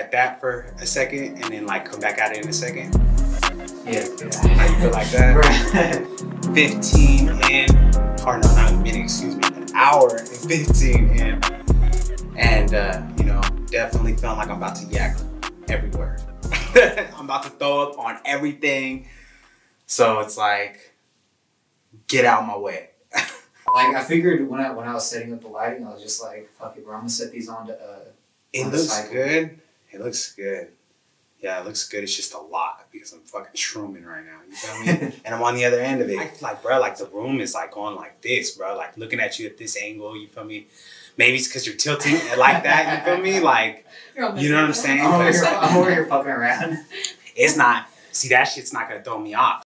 like that for a second and then like come back at it in a second. Yeah. How you feel like that? 15 in, or no, not a minute, excuse me, an hour and 15 in. And, uh, you know, definitely feeling like I'm about to yak everywhere. I'm about to throw up on everything. So it's like, get out of my way. like I figured when I when I was setting up the lighting, I was just like, fuck it, bro, I'm gonna set these on to uh It looks cycle. good. It looks good. Yeah, it looks good. It's just a lot because I'm fucking shrooming right now. You feel me? and I'm on the other end of it. I like, bro, like the room is like going like this, bro. Like looking at you at this angle. You feel me? Maybe it's because you're tilting it like that. You feel me? Like You're on You know what I'm saying? But it's here, I'm over here fucking around. it's not. See that shit's not gonna throw me off.